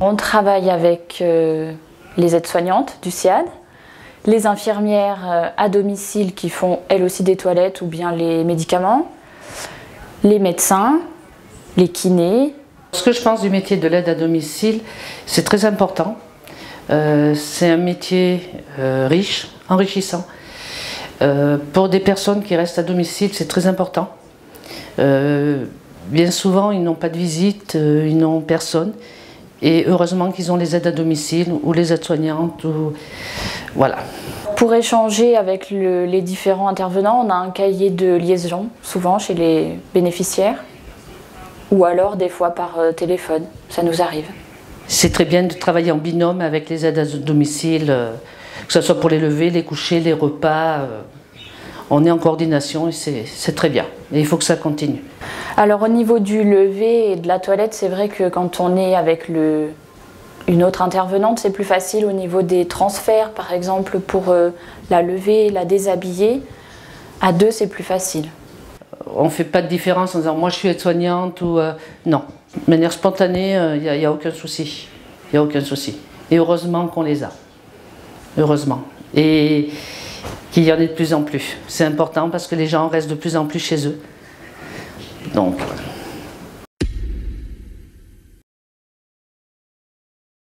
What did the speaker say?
on travaille avec euh, les aides-soignantes du CIAD, les infirmières euh, à domicile qui font elles aussi des toilettes ou bien les médicaments, les médecins, les kinés. Ce que je pense du métier de l'aide à domicile, c'est très important. Euh, c'est un métier riche, enrichissant. pour des personnes qui restent à domicile, c'est très important. bien souvent, ils n'ont pas de visite, ils n'ont personne. Et heureusement qu'ils ont les aides à domicile ou les aides-soignantes. Ou... Voilà. Pour échanger avec les différents intervenants, on a un cahier de liaison, souvent chez les bénéficiaires, ou alors des fois par euh, téléphone, ça nous arrive. C'est très bien de travailler en binôme avec les aides à domicile, euh, que ce soit pour les lever, les coucher, les repas. Euh, on est en coordination et c'est très bien. Et il faut que ça continue. Alors au niveau du lever et de la toilette, c'est vrai que quand on est avec le, une autre intervenante, c'est plus facile au niveau des transferts, par exemple pour euh, la lever, la déshabiller. À deux, c'est plus facile. On ne fait pas de différence en disant moi je suis aide-soignante ou euh, non. De manière spontanée, il n'y a, a, aucun souci. Il n'y a aucun souci. Et heureusement qu'on les a. Heureusement. Et qu'il y en ait de plus en plus. C'est important parce que les gens restent de plus en plus chez eux. Donc,